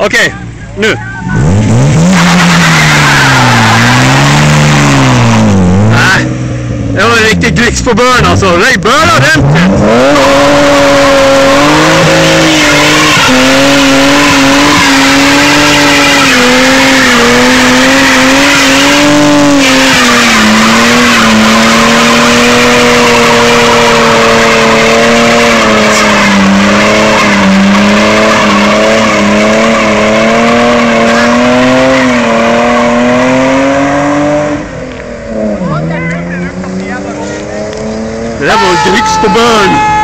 Okej, nå. Nei, det var en riktig driks på børn altså! Røy, børn börn ordentligt. Det där var driks på börn.